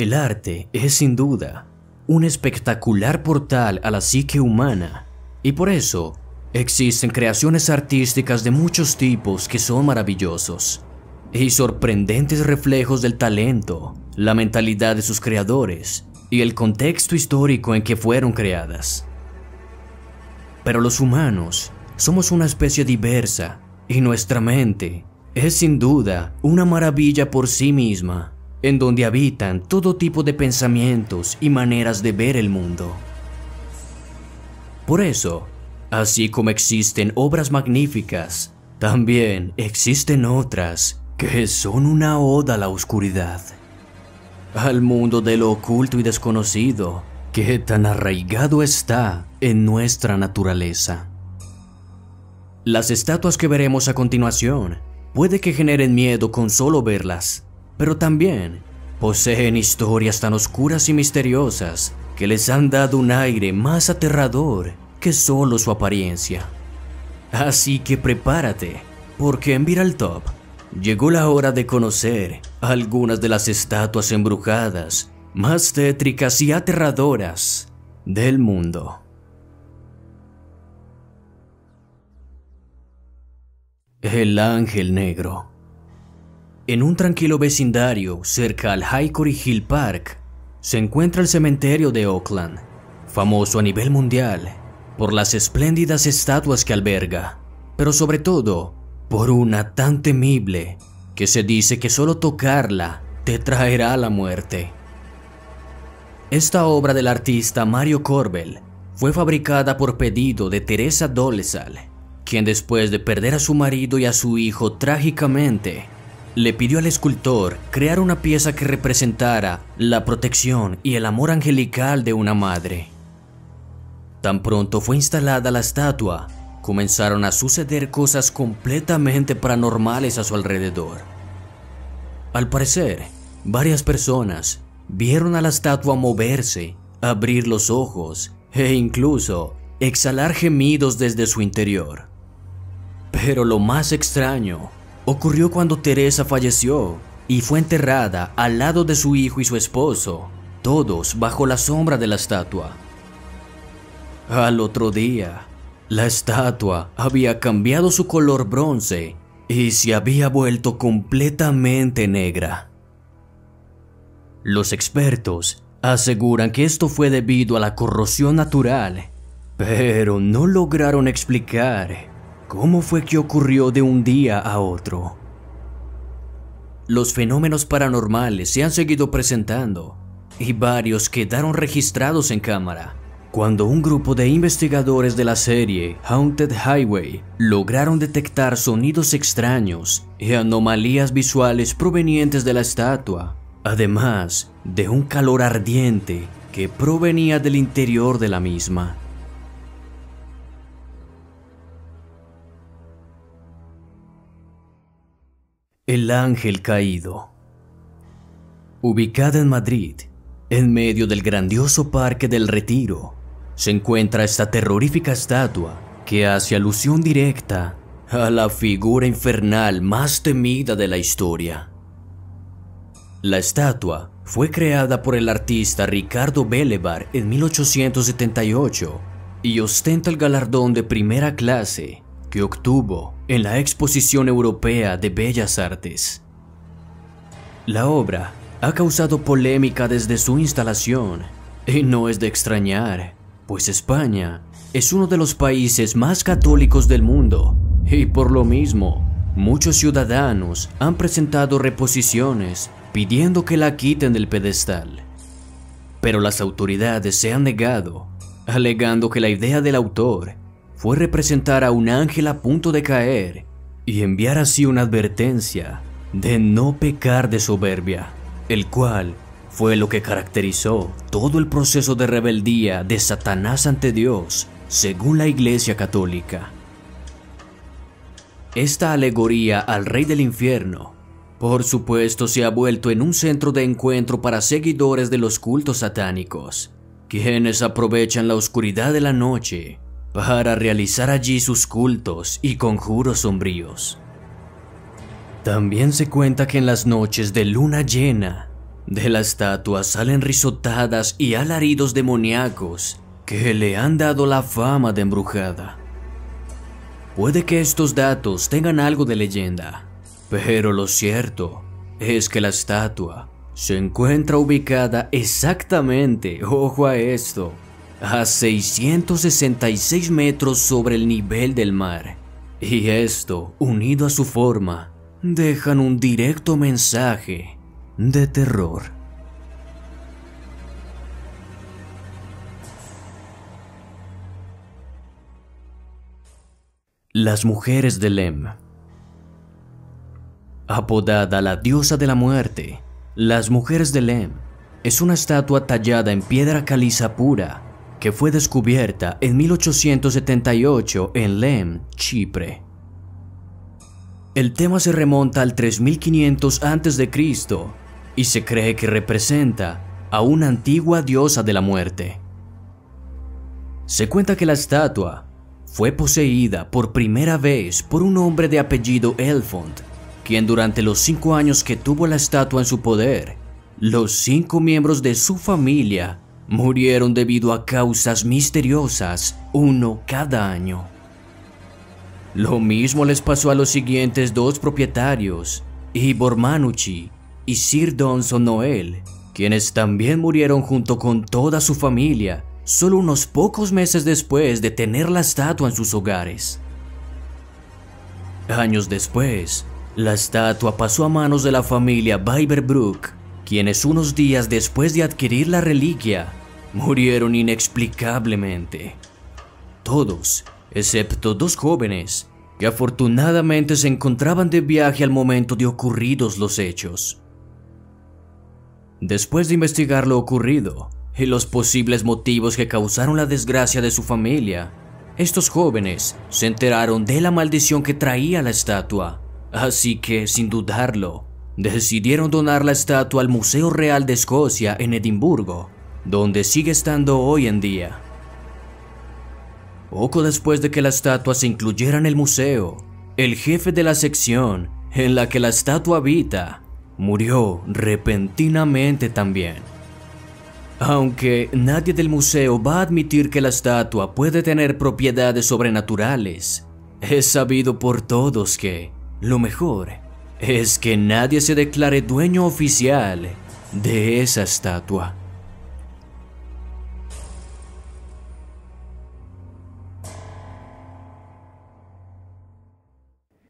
El arte es sin duda un espectacular portal a la psique humana y por eso existen creaciones artísticas de muchos tipos que son maravillosos y sorprendentes reflejos del talento, la mentalidad de sus creadores y el contexto histórico en que fueron creadas. Pero los humanos somos una especie diversa y nuestra mente es sin duda una maravilla por sí misma, en donde habitan todo tipo de pensamientos y maneras de ver el mundo. Por eso, así como existen obras magníficas, también existen otras que son una oda a la oscuridad, al mundo de lo oculto y desconocido que tan arraigado está en nuestra naturaleza. Las estatuas que veremos a continuación puede que generen miedo con solo verlas, pero también poseen historias tan oscuras y misteriosas que les han dado un aire más aterrador que solo su apariencia. Así que prepárate, porque en Viral Top llegó la hora de conocer algunas de las estatuas embrujadas más tétricas y aterradoras del mundo. El Ángel Negro En un tranquilo vecindario cerca al Hickory Hill Park se encuentra el cementerio de Oakland, famoso a nivel mundial por las espléndidas estatuas que alberga, pero sobre todo por una tan temible que se dice que solo tocarla te traerá la muerte. Esta obra del artista Mario Corbel fue fabricada por pedido de Teresa Dolezal, quien después de perder a su marido y a su hijo trágicamente, le pidió al escultor crear una pieza que representara la protección y el amor angelical de una madre. Tan pronto fue instalada la estatua, comenzaron a suceder cosas completamente paranormales a su alrededor. Al parecer, varias personas vieron a la estatua moverse, abrir los ojos e incluso exhalar gemidos desde su interior. Pero lo más extraño ocurrió cuando Teresa falleció y fue enterrada al lado de su hijo y su esposo, todos bajo la sombra de la estatua. Al otro día, la estatua había cambiado su color bronce y se había vuelto completamente negra. Los expertos aseguran que esto fue debido a la corrosión natural, pero no lograron explicar ¿Cómo fue que ocurrió de un día a otro? Los fenómenos paranormales se han seguido presentando y varios quedaron registrados en cámara. Cuando un grupo de investigadores de la serie Haunted Highway lograron detectar sonidos extraños y anomalías visuales provenientes de la estatua, además de un calor ardiente que provenía del interior de la misma. El Ángel Caído. Ubicada en Madrid, en medio del grandioso Parque del Retiro, se encuentra esta terrorífica estatua que hace alusión directa a la figura infernal más temida de la historia. La estatua fue creada por el artista Ricardo Belevar en 1878 y ostenta el galardón de primera clase que obtuvo en la Exposición Europea de Bellas Artes. La obra ha causado polémica desde su instalación y no es de extrañar, pues España es uno de los países más católicos del mundo y por lo mismo muchos ciudadanos han presentado reposiciones pidiendo que la quiten del pedestal. Pero las autoridades se han negado, alegando que la idea del autor fue representar a un ángel a punto de caer y enviar así una advertencia de no pecar de soberbia, el cual fue lo que caracterizó todo el proceso de rebeldía de Satanás ante Dios, según la Iglesia Católica. Esta alegoría al rey del infierno, por supuesto, se ha vuelto en un centro de encuentro para seguidores de los cultos satánicos, quienes aprovechan la oscuridad de la noche para realizar allí sus cultos y conjuros sombríos. También se cuenta que en las noches de luna llena, De la estatua salen risotadas y alaridos demoníacos que le han dado la fama de embrujada. Puede que estos datos tengan algo de leyenda, pero lo cierto es que la estatua se encuentra ubicada exactamente, ojo a esto, a 666 metros sobre el nivel del mar. Y esto, unido a su forma, dejan un directo mensaje de terror. Las mujeres de Lem Apodada la diosa de la muerte, las mujeres de Lem es una estatua tallada en piedra caliza pura que fue descubierta en 1878 en Lem, Chipre. El tema se remonta al 3500 a.C. y se cree que representa a una antigua diosa de la muerte. Se cuenta que la estatua fue poseída por primera vez por un hombre de apellido Elfond, quien durante los cinco años que tuvo la estatua en su poder, los cinco miembros de su familia murieron debido a causas misteriosas, uno cada año. Lo mismo les pasó a los siguientes dos propietarios, Ivor Manucci y Sir Donson Noel, quienes también murieron junto con toda su familia solo unos pocos meses después de tener la estatua en sus hogares. Años después, la estatua pasó a manos de la familia Biberbrook, quienes unos días después de adquirir la reliquia, murieron inexplicablemente. Todos excepto dos jóvenes que afortunadamente se encontraban de viaje al momento de ocurridos los hechos. Después de investigar lo ocurrido y los posibles motivos que causaron la desgracia de su familia, estos jóvenes se enteraron de la maldición que traía la estatua, así que, sin dudarlo, decidieron donar la estatua al Museo Real de Escocia en Edimburgo, donde sigue estando hoy en día. Poco después de que la estatua se incluyera en el museo, el jefe de la sección en la que la estatua habita murió repentinamente también. Aunque nadie del museo va a admitir que la estatua puede tener propiedades sobrenaturales, es sabido por todos que lo mejor es que nadie se declare dueño oficial de esa estatua.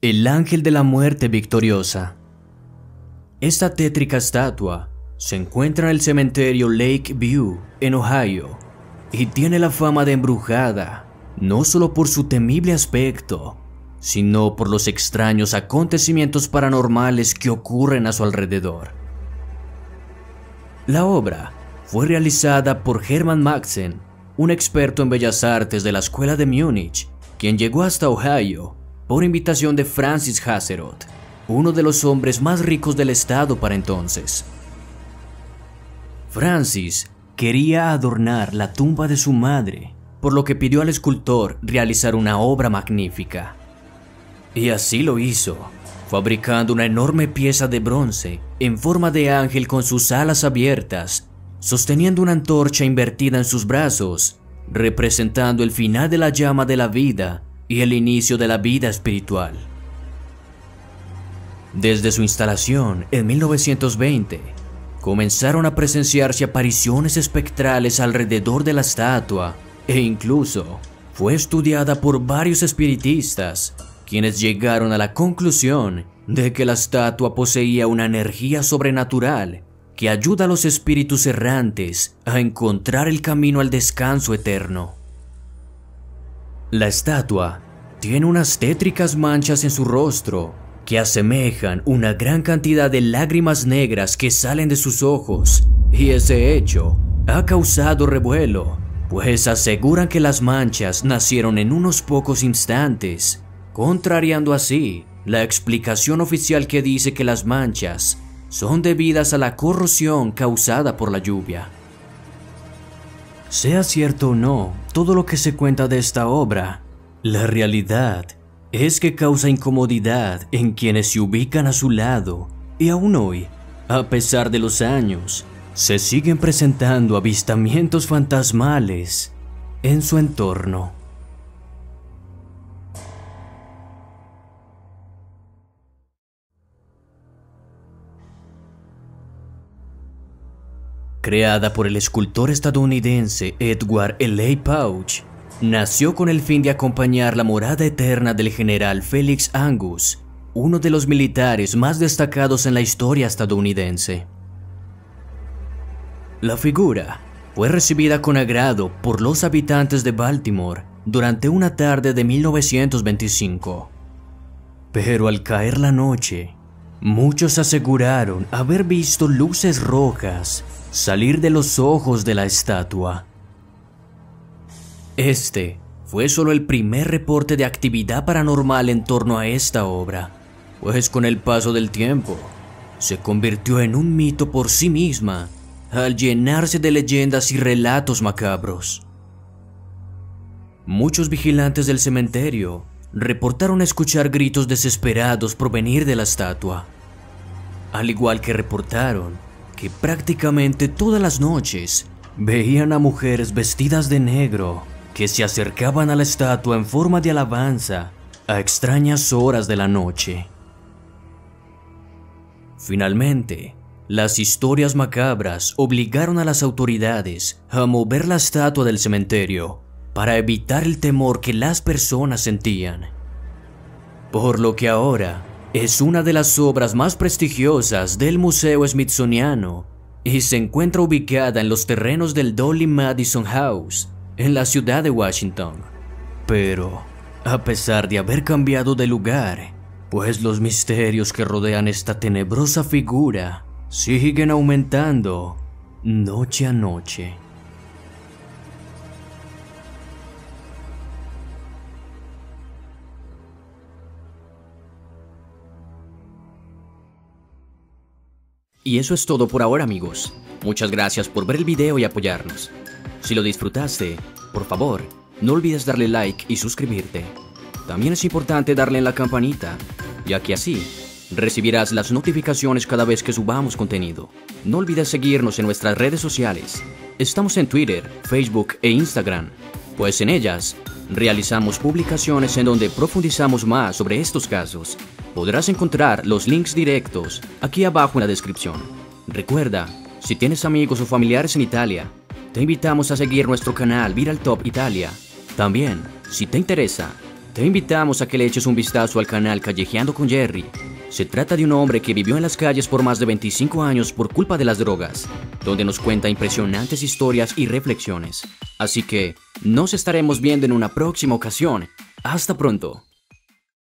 El ángel de la muerte victoriosa. Esta tétrica estatua se encuentra en el cementerio Lake View, en Ohio, y tiene la fama de embrujada, no solo por su temible aspecto, sino por los extraños acontecimientos paranormales que ocurren a su alrededor. La obra fue realizada por Hermann Maxen, un experto en bellas artes de la Escuela de Múnich, quien llegó hasta Ohio por invitación de Francis Hazeroth, uno de los hombres más ricos del estado para entonces. Francis quería adornar la tumba de su madre, por lo que pidió al escultor realizar una obra magnífica. Y así lo hizo, fabricando una enorme pieza de bronce en forma de ángel con sus alas abiertas, sosteniendo una antorcha invertida en sus brazos, representando el final de la llama de la vida y el inicio de la vida espiritual. Desde su instalación en 1920, comenzaron a presenciarse apariciones espectrales alrededor de la estatua e incluso fue estudiada por varios espiritistas, quienes llegaron a la conclusión de que la estatua poseía una energía sobrenatural que ayuda a los espíritus errantes a encontrar el camino al descanso eterno. La estatua tiene unas tétricas manchas en su rostro que asemejan una gran cantidad de lágrimas negras que salen de sus ojos, y ese hecho ha causado revuelo, pues aseguran que las manchas nacieron en unos pocos instantes, contrariando así la explicación oficial que dice que las manchas son debidas a la corrosión causada por la lluvia. Sea cierto o no todo lo que se cuenta de esta obra, la realidad es que causa incomodidad en quienes se ubican a su lado y aún hoy A pesar de los años, se siguen presentando avistamientos fantasmales en su entorno. Creada por el escultor estadounidense Edward L. Pouch, nació con el fin de acompañar la morada eterna del general Felix Angus, uno de los militares más destacados en la historia estadounidense. La figura fue recibida con agrado por los habitantes de Baltimore durante una tarde de 1925. Pero al caer la noche, muchos aseguraron haber visto luces rojas salir de los ojos de la estatua. Este fue solo el primer reporte de actividad paranormal en torno a esta obra, pues con el paso del tiempo se convirtió en un mito por sí misma al llenarse de leyendas y relatos macabros. Muchos vigilantes del cementerio reportaron escuchar gritos desesperados provenir de la estatua, al igual que reportaron que prácticamente todas las noches veían a mujeres vestidas de negro que se acercaban a la estatua en forma de alabanza a extrañas horas de la noche. Finalmente, las historias macabras obligaron a las autoridades a mover la estatua del cementerio para evitar el temor que las personas sentían. Por lo que ahora es una de las obras más prestigiosas del Museo Smithsoniano y se encuentra ubicada en los terrenos del Dolly Madison House, en la ciudad de Washington. Pero, a pesar de haber cambiado de lugar, pues los misterios que rodean esta tenebrosa figura siguen aumentando noche a noche. Y eso es todo por ahora amigos. Muchas gracias por ver el video y apoyarnos. Si lo disfrutaste, por favor, no olvides darle like y suscribirte. También es importante darle en la campanita, ya que así recibirás las notificaciones cada vez que subamos contenido. No olvides seguirnos en nuestras redes sociales. Estamos en Twitter, Facebook e Instagram, pues en ellas realizamos publicaciones en donde profundizamos más sobre estos casos Podrás encontrar los links directos aquí abajo en la descripción. Recuerda, si tienes amigos o familiares en Italia, te invitamos a seguir nuestro canal Viral Top Italia. También, si te interesa, te invitamos a que le eches un vistazo al canal Callejeando con Jerry. Se trata de un hombre que vivió en las calles por más de 25 años por culpa de las drogas, donde nos cuenta impresionantes historias y reflexiones. Así que, nos estaremos viendo en una próxima ocasión. Hasta pronto.